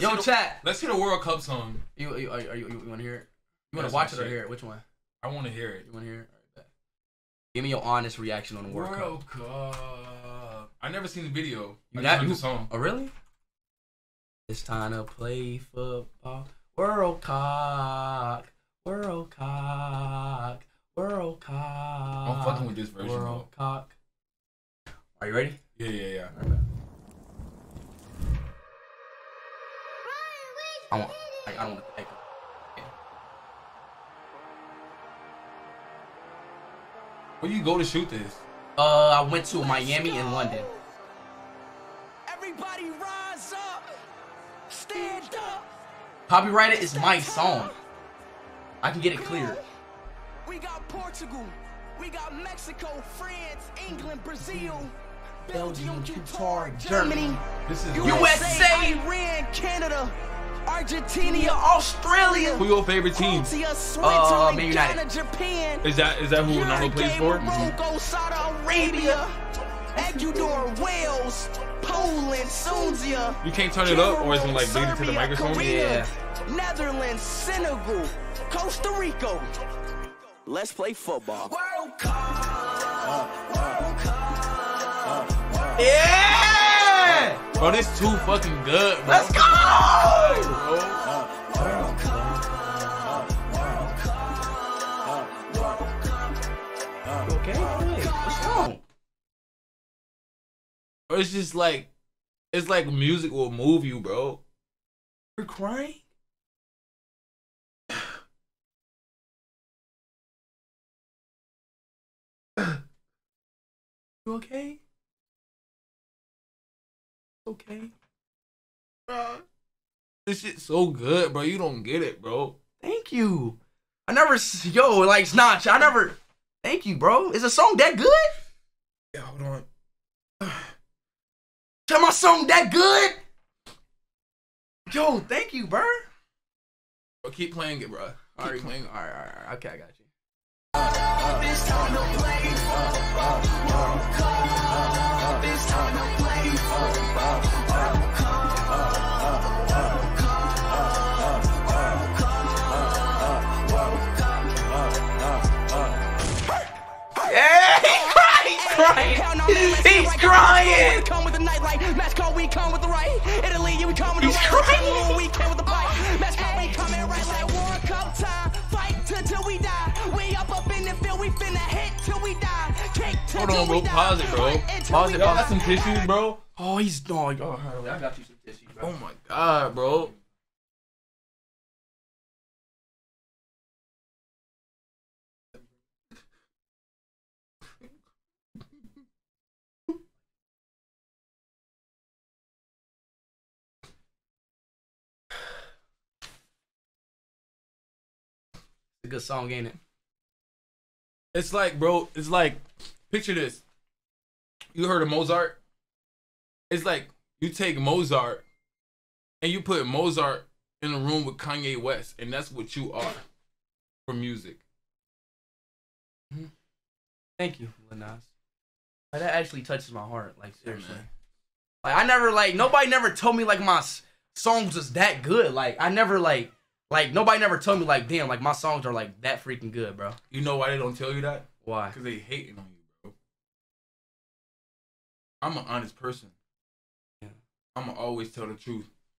Let's Yo, the- chat. Let's hear the World Cup song. You you are, are you, you want to hear it? You want to watch it or shit. hear it? Which one? I want to hear it. You want to hear it? Right. Give me your honest reaction on the World, Cup. World Cup. I never seen the video. You I you- the song. Oh really? It's time to play football. World Cup. World Cup. World Cup. I'm fucking with this version World Cup. Are you ready? Yeah, yeah, yeah. I want. I, I don't want to echo. Where you go to shoot this? Uh, I went to Miami and London. Everybody rise up. Stand up. Copyrighted is my song. I can get it cleared. We got Portugal. We got Mexico, France, England, Brazil, Belgium, Belgium, Qatar, Qatar, Germany. Germany, This is USA. Iran, Canada, Argentina, Australia. Who your favorite team? Uh, Man United. Japan, Is that is that who Ronaldo plays for? Morocco, Saudi Arabia, Ecuador, Wales, Poland, Tunisia. You can't turn it up, or is it like bleeding to the microphone? Korea, Netherlands, Senegal, Costa Rica. Let's play football. World Cup. World Cup. Yeah! Bro, this too fucking good, bro. Let's go! Okay, wait, what's wrong? Bro, It's just like, it's like music will move you, bro. You're crying? You okay? Okay. Bro, This shit's so good, bro. You don't get it, bro. Thank you. I never, yo, like Snatch, I never. Thank you, bro. Is a song that good? Yeah, hold on. Tell my song that good? Yo, thank you, bro. Bro, keep playing it, bro. Keep All right, playing all right, all right, all right. Okay, I got you. This time to field, we finna hit till we die. Kick till, Hold on, bro. we die. Pause it, bro. Fight until Pause it, Y'all got some tissues, bro? Oh, he's oh, oh, I got you some tissue, bro. Oh my god, bro. A good song, ain't it? It's like, bro, it's like, picture this. You heard of Mozart? It's like you take Mozart and you put Mozart in a room with Kanye West, and that's what you are for music. Mm-hmm. Thank you, Lil Nas. That actually touches my heart. Like seriously. man. like I never like nobody never told me like my songs was that good. Like I never like like nobody never told me like damn like my songs are like that freaking good, bro. You know why they don't tell you that? Why? Because they hating on you, bro. I'm an honest person. Yeah. I'm gonna always tell the truth.